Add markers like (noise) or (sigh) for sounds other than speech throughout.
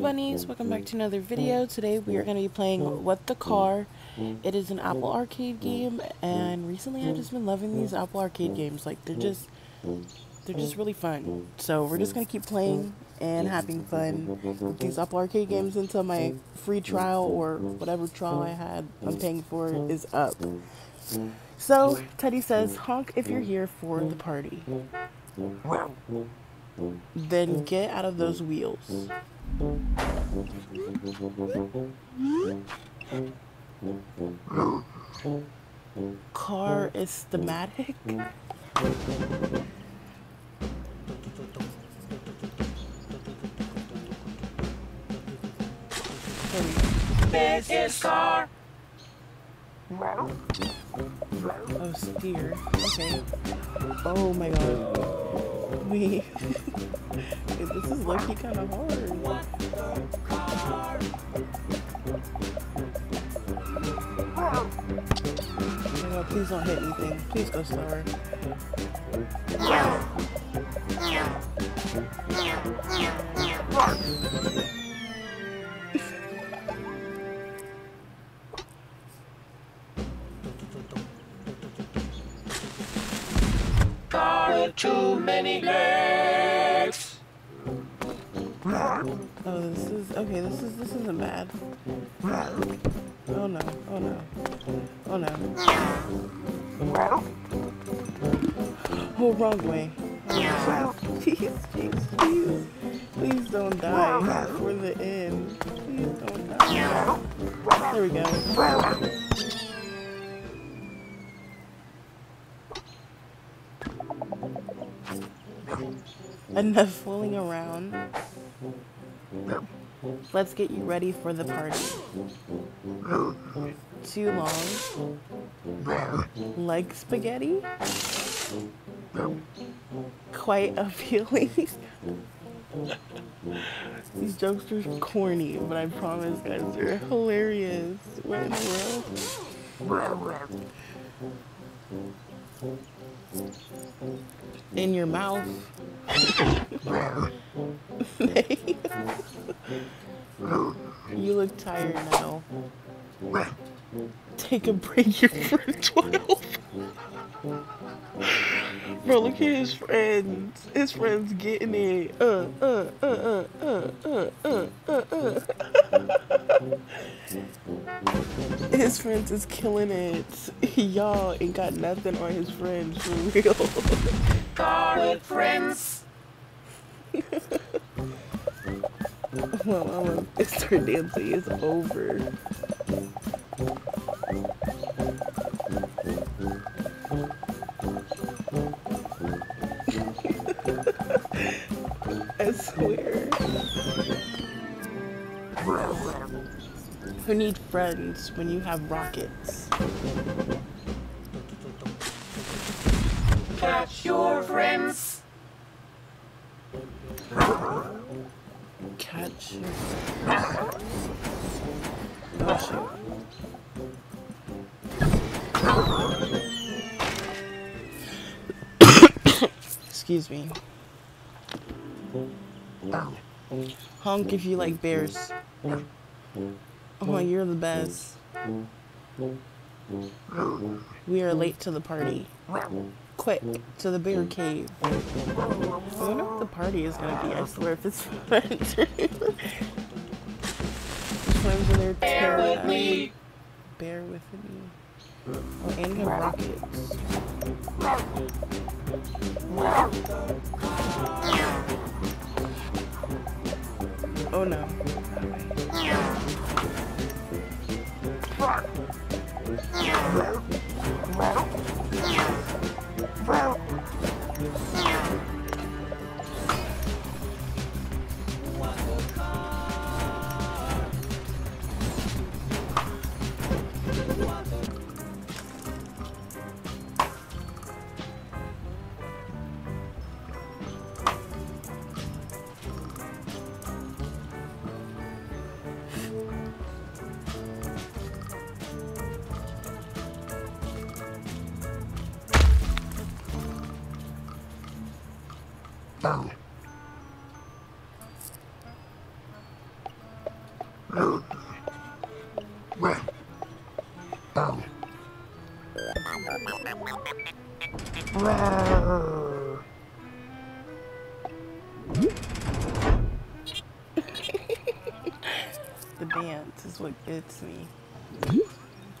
Bunnies, welcome back to another video. Today we are going to be playing What the Car. It is an Apple Arcade game and recently I've just been loving these Apple Arcade games. Like they're just they're just really fun. So we're just going to keep playing and having fun with these Apple Arcade games until my free trial or whatever trial I had I'm paying for is up. So Teddy says, honk if you're here for the party. Then get out of those wheels. Car is thematic. This is car. Oh, steer. Okay. Oh my god. Wait, (laughs) this is lucky kind of hard. Oh god, please don't hit anything. Please go slower. Car too many legs. Oh, this is okay. This is this isn't bad. Oh no! Oh no! Oh no! Oh, wrong way. (laughs) Please, please, please, please don't die for the end. Please don't die. There we go. Enough fooling around. Let's get you ready for the party. Too long. Like spaghetti? Quite appealing. These jokes are corny, but I promise, guys, they're hilarious. What in the world? In your mouth. (laughs) you look tired now. Take a break, you're for 12. Bro, look at his friends. His friends getting it. Uh, uh, uh, uh, uh, uh, uh, uh, uh. (laughs) His friends is killing it. (laughs) Y'all ain't got nothing on his friends for real. Car with friends. well, I'm gonna start dancing. It's over. Who need friends when you have rockets? Catch your friends. Catch. Oh (coughs) shoot. Excuse me. Honk if you like bears. Oh, you're the best. We are late to the party. Quick, to the bear cave. I wonder what the party is gonna be. I swear if it's (laughs) friends or Friends in there Bear with me. Bear with me. Oh, and you have rockets. Oh no. Fuck! found Found the dance is what gets me.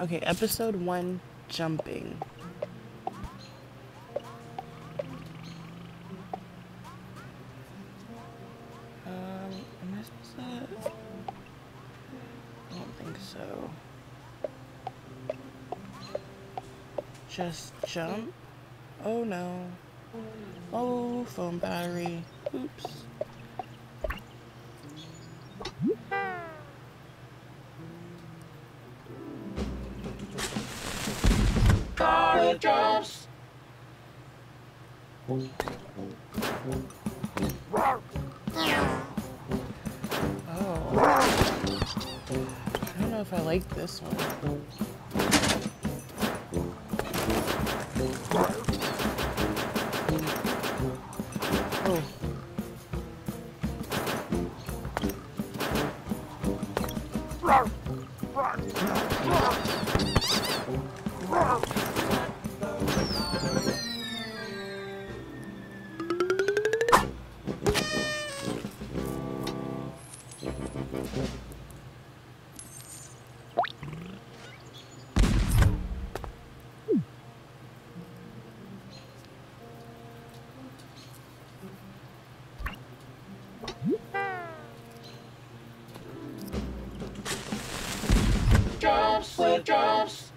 Okay, episode one, jumping. So. Just jump? Oh no. Oh, phone battery. Oops. Car with jumps. I like this one. Jumps with jumps.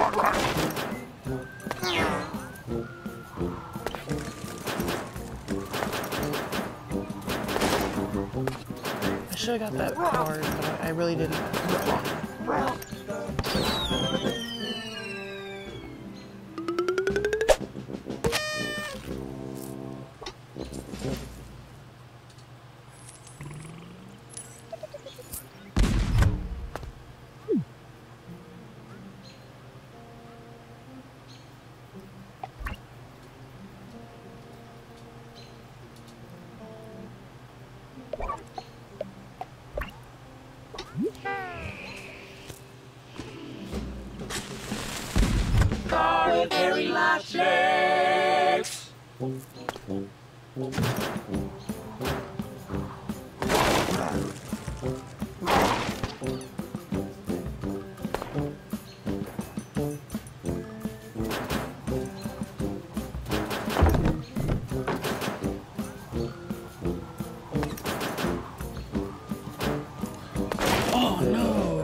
I should have got that card, but I really didn't. Oh no!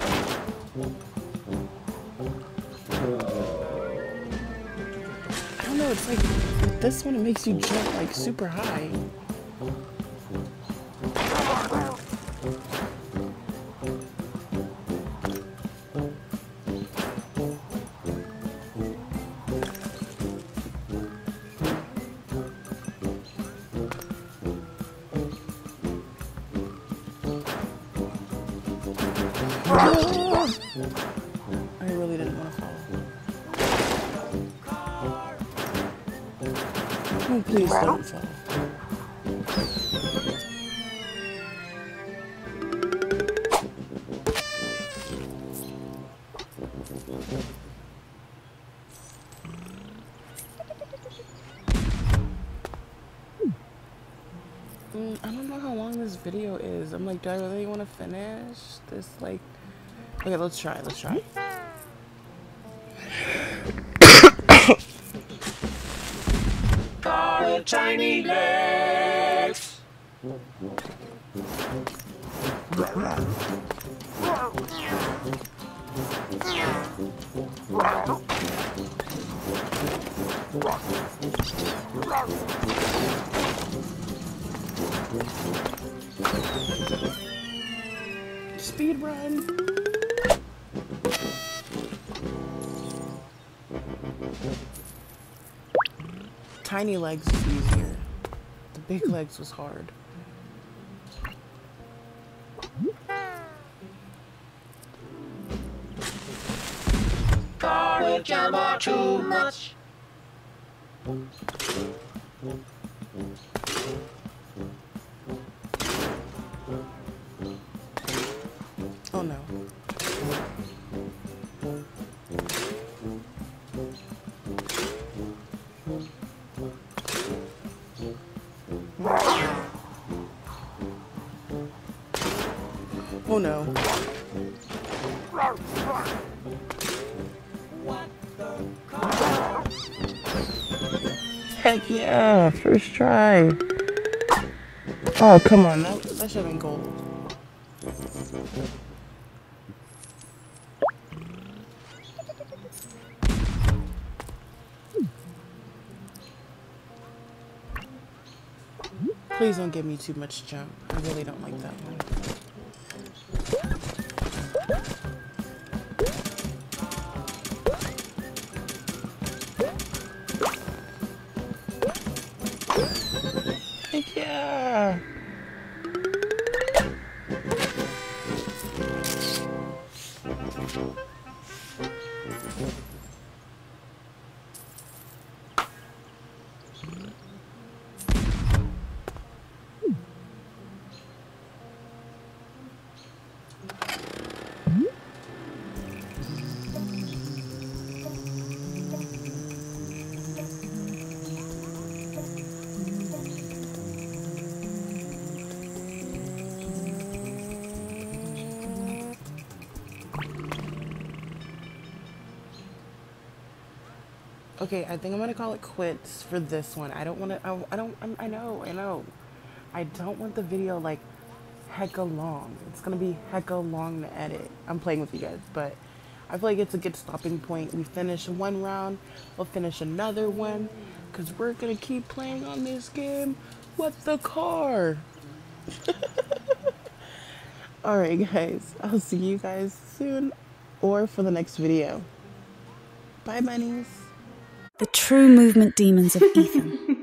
I don't like with this one it makes you jump like super high. I (laughs) ah! Please don't fall. Mm, I don't know how long this video is. I'm like, do I really want to finish this? Like, okay, let's try. Let's try. Tiny legs. Speed run. Tiny legs is easier. The big legs was hard. Car too much. No. Heck yeah, first try. Oh, come on, that, that should have been gold. Please don't give me too much jump. I really don't like that one. Okay, I think I'm gonna call it quits for this one. I don't want to. I, I don't. I'm, I know. I know. I don't want the video like hecka long. It's gonna be hecka long to edit. I'm playing with you guys, but I feel like it's a good stopping point. We finish one round, we'll finish another one, cause we're gonna keep playing on this game with the car. (laughs) All right, guys. I'll see you guys soon, or for the next video. Bye, bunnies. The true movement demons of Ethan. (laughs)